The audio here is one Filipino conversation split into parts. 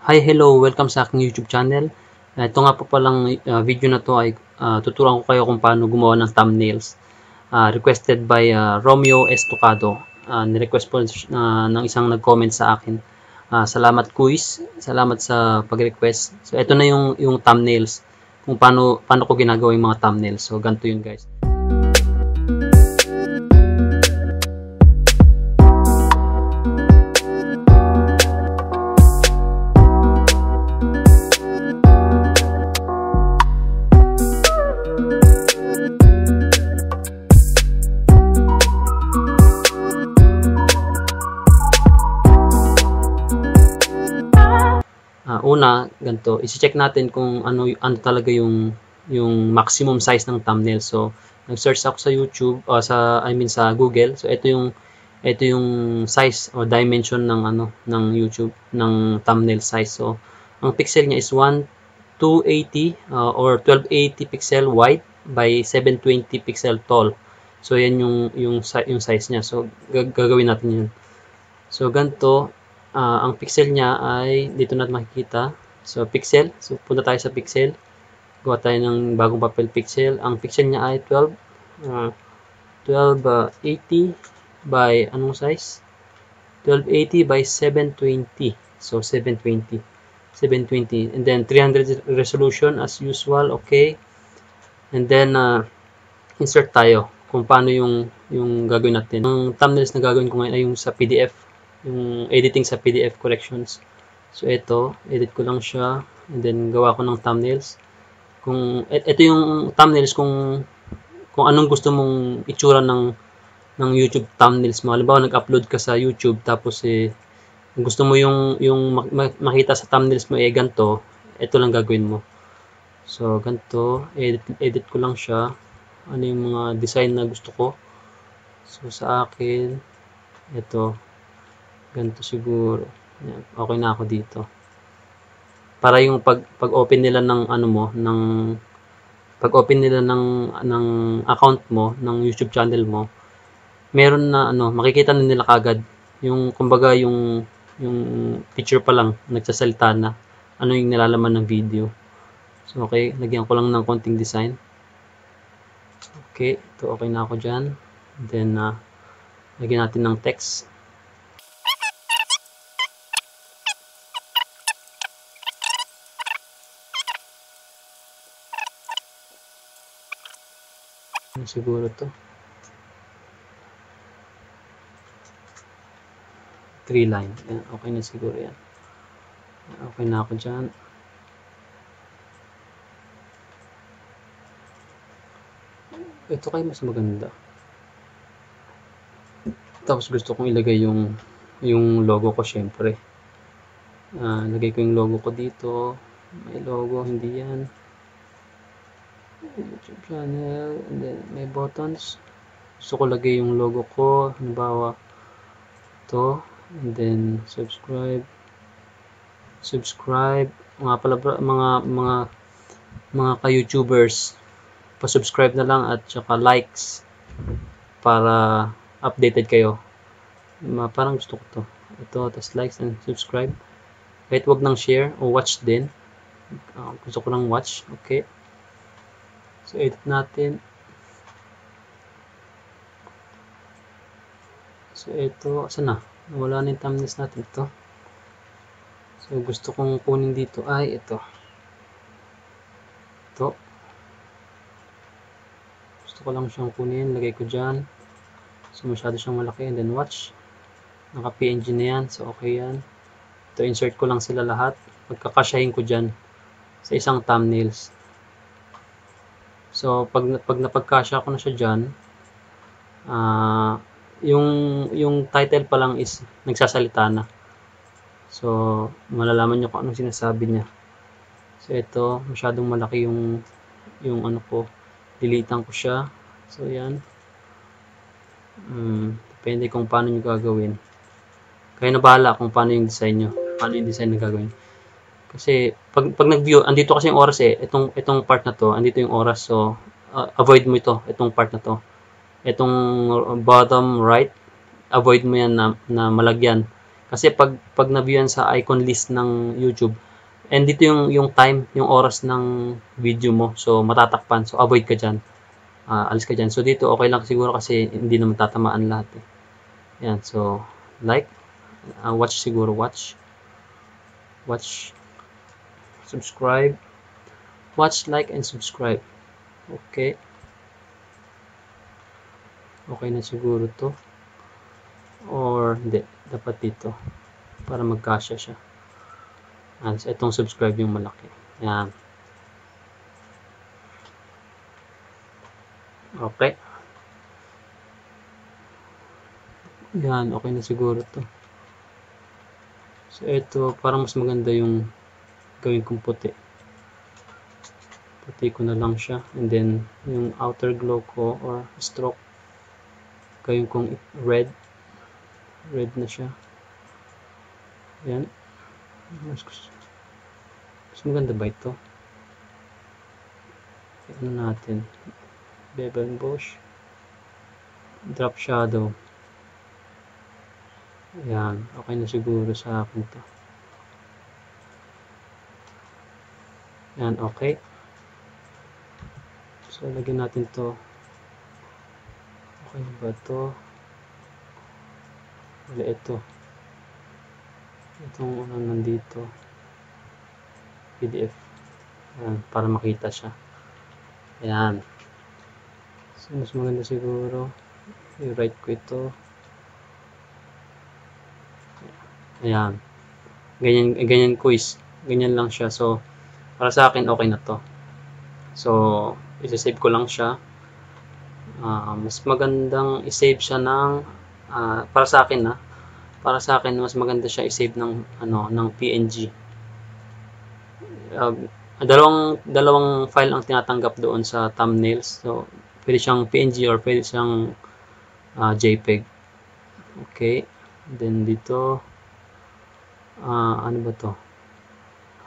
Hi, hello, welcome sa aking YouTube channel. Uh, ito nga po palang uh, video na to ay uh, tuturuan ko kayo kung paano gumawa ng thumbnails. Uh, requested by uh, Romeo Estocado. Uh, nirequest po uh, ng isang nag-comment sa akin. Uh, salamat quiz, salamat sa pag-request. So ito na yung yung thumbnails kung paano paano ko ginagawa yung mga thumbnails. So ganito yun guys. Una, ganito, i-check natin kung ano ano talaga yung yung maximum size ng thumbnail. So, nag-search ako sa YouTube uh, sa I mean sa Google. So, ito yung ito yung size o dimension ng ano ng YouTube ng thumbnail size. So, ang pixel niya is 1280 uh, or 1280 pixel wide by 720 pixel tall. So, yan yung yung yung size niya. So, gagawin natin 'yun. So, ganito uh, ang pixel niya ay dito natin makikita. So, pixel. So, punta tayo sa pixel. Gawa tayo ng bagong papel pixel. Ang pixel niya ay 12 uh, 1280 by anong size? 1280 by 720. So, 720. 720. And then, 300 resolution as usual. Okay. And then, uh, insert tayo kung paano yung yung gagawin natin. Ang thumbnails na gagawin ko ngayon ay yung sa PDF yung editing sa PDF corrections. So, ito, edit ko lang siya, and then gawa ko ng thumbnails. Kung, ito yung thumbnails kung, kung anong gusto mong itsura ng, ng YouTube thumbnails mo. Halimbawa, nag-upload ka sa YouTube, tapos eh, gusto mo yung, yung makita sa thumbnails mo, eh, ganito, ito lang gagawin mo. So, ganito, edit, edit ko lang siya. Ano yung mga design na gusto ko. So, sa akin, ito, ganito siguro. Yan. okay na ako dito. Para yung pag pag open nila ng ano mo ng pag open nila ng ng account mo ng YouTube channel mo meron na ano makikita na nila kagad yung kumbaga yung yung picture pa lang nagsasalita na ano yung nilalaman ng video. So okay lagyan ko lang ng konting design. Okay ito okay na ako dyan. Then uh, lagyan natin ng text siguro to? 3 line. Yan, okay na siguro yan. Okay na ako dyan. Ito kayo mas maganda. Tapos gusto kong ilagay yung yung logo ko syempre. Uh, lagay ko yung logo ko dito. May logo, hindi yan. YouTube channel and then may buttons. Gusto ko lagay yung logo ko. Halimbawa to and then subscribe. Subscribe. Mga pala mga mga mga ka-youtubers pa-subscribe na lang at saka likes para updated kayo. Parang gusto ko to. Ito tas likes and subscribe. Kahit wag nang share o watch din. Uh, gusto ko lang watch. Okay So, edit natin. So, ito, saan na? Wala na yung thumbnails natin ito. So, gusto kong kunin dito ay ito. Ito. Gusto ko lang siyang kunin. Lagay ko dyan. So, masyado siyang malaki. And then, watch. Naka-PNG na yan. So, okay yan. Ito, insert ko lang sila lahat. Pagkakasyahin ko dyan sa isang thumbnails. So, pag, pag napagkasya ko na siya dyan, uh, yung, yung title pa lang is nagsasalita na. So, malalaman nyo kung anong sinasabi niya. So, ito, masyadong malaki yung, yung ano ko, dilitan ko siya. So, yan. Um, depende kung paano nyo gagawin. Kaya na bahala kung paano yung design nyo. Paano yung design na gagawin. Kasi pag pag nag-view, andito kasi yung oras eh. Itong itong part na to, andito yung oras. So uh, avoid mo ito, itong part na to. Itong bottom right, avoid mo yan na, na malagyan. Kasi pag, pag na-view yan sa icon list ng YouTube, and dito yung, yung time, yung oras ng video mo. So, matatakpan. So, avoid ka dyan. Uh, alis ka dyan. So, dito okay lang siguro kasi hindi naman tatamaan lahat. Eh. Yan. So, like. Uh, watch siguro. Watch. Watch. Subscribe. Watch, like, and subscribe. Okay. Okay na siguro to. Or, hindi. Dapat dito. Para magkasya siya. So, itong subscribe yung malaki. Yan. Okay. Yan. Okay na siguro to. So, ito. Parang mas maganda yung gawin kong puti. Puti ko na lang siya. And then yung outer glow ko or stroke gawin kong red. Red na siya. Yan mas, mas maganda ba ito? Ano natin? Bevel bush drop shadow. Yan okay na siguro sa akin to Yan, okay. So, lagyan natin to. Okay ba to? Wala ito. Itong unang nandito. PDF. Yan, para makita siya. Ayan. So, mas maganda siguro. I-write ko ito. Ayan. Ganyan, ganyan quiz. Ganyan lang siya. So, para sa akin, okay na to. So, isa-save ko lang siya. Uh, mas magandang i-save siya ng, uh, para sa akin na, para sa akin, mas maganda siya i-save ng, ano, ng PNG. Uh, dalawang, dalawang file ang tinatanggap doon sa thumbnails. So, pwede siyang PNG or pwede siyang uh, JPEG. Okay. Then, dito, uh, ano ba to?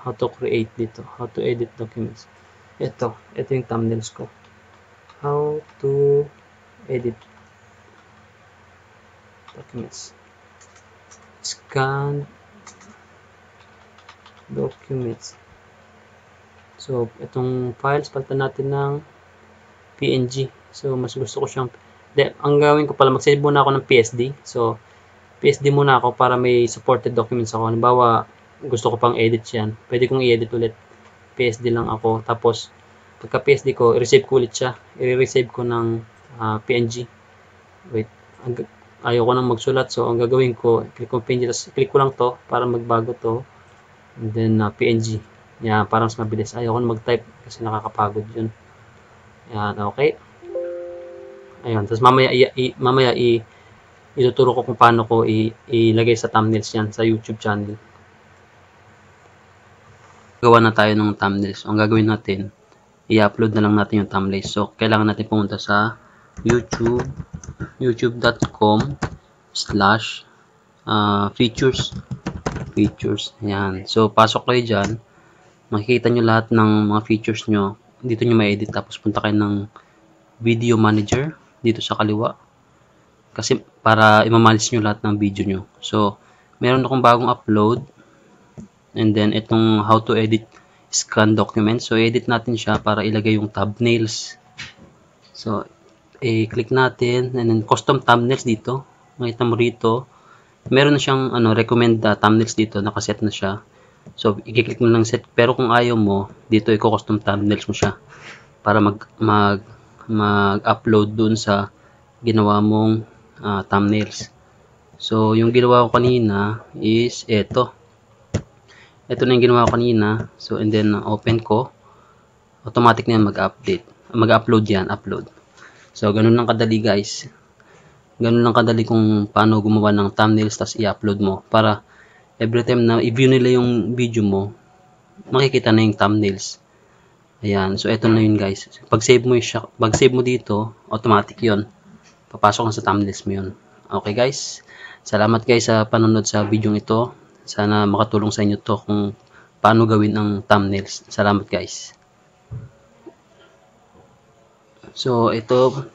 How to create dito, how to edit documents. Ito, ito yung thumbnails ko. How to edit documents. Scan documents. So, itong files, palitan natin ng PNG. So, mas gusto ko siyang de, ang gawin ko pala, mag-save muna ako ng PSD. So, PSD muna ako para may supported documents ako. Halimbawa, gusto ko pang edit yan, pwede kong i-edit ulit. PSD lang ako. Tapos, pagka PSD ko, i-receive ko ulit siya. I-receive ko ng uh, ah, PNG. Wait, ayaw ko nang magsulat. So, ang gagawin ko, click ko PNG, tapos click ko lang to para magbago to. And then, uh, ah, PNG. Yan, para mas mabilis. Ayaw ko na mag-type kasi nakakapagod yun. Yan, okay. Ayun, tapos mamaya, i, i, mamaya i, ituturo ko kung paano ko i, ilagay sa thumbnails yan sa YouTube channel gawa na tayo ng thumbnails. Ang gagawin natin, i-upload na lang natin yung thumbnails. So, kailangan natin pumunta sa YouTube, youtube.com slash uh, features. Features. Ayan. So, pasok kayo dyan. Makikita nyo lahat ng mga features nyo. Dito nyo ma-edit. Tapos, punta kayo ng video manager dito sa kaliwa. Kasi, para imamalis nyo lahat ng video nyo. So, meron akong bagong upload And then, itong how to edit scan document. So, edit natin siya para ilagay yung thumbnails. So, i-click natin. And then, custom thumbnails dito. Makita mo rito. Meron na siyang ano, recommend uh, thumbnails dito. Nakaset na siya. So, i-click mo lang set. Pero kung ayaw mo, dito i-custom thumbnails mo siya. Para mag, mag, mag-upload dun sa ginawa mong uh, thumbnails. So, yung ginawa ko kanina is ito ito na yung ginawa ko kanina. So and then open ko. Automatic na mag-update. Mag-upload yan upload. So ganun lang kadali guys. Ganun lang kadali kung paano gumawa ng thumbnails tapos i-upload mo. Para every time na i-view nila yung video mo makikita na yung thumbnails. Ayan. So ito na yun guys. Pag save mo, yung, pag save mo dito automatic yon papasok na sa thumbnails mo yun. Okay guys. Salamat guys sa panonood sa video ito sana makatulong sa inyo to kung paano gawin ang thumbnails. Salamat guys. So ito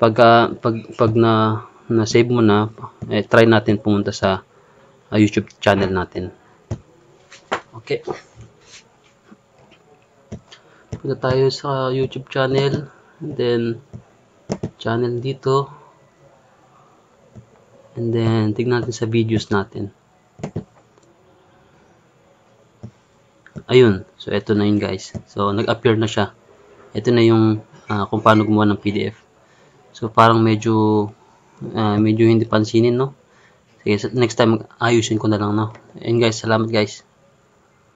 pag pag pag na na save mo na eh, try natin pumunta sa ah, YouTube channel natin. Okay. Punta tayo sa YouTube channel. And then, channel dito. And then, tignan natin sa videos natin. Ayun. So, ito na yun guys. So, nag-appear na siya. Ito na yung uh, kung paano gumawa ng PDF. So, parang medyo uh, medyo hindi pansinin, no? Sige, next time, ayusin ko na lang, no? And guys, salamat guys.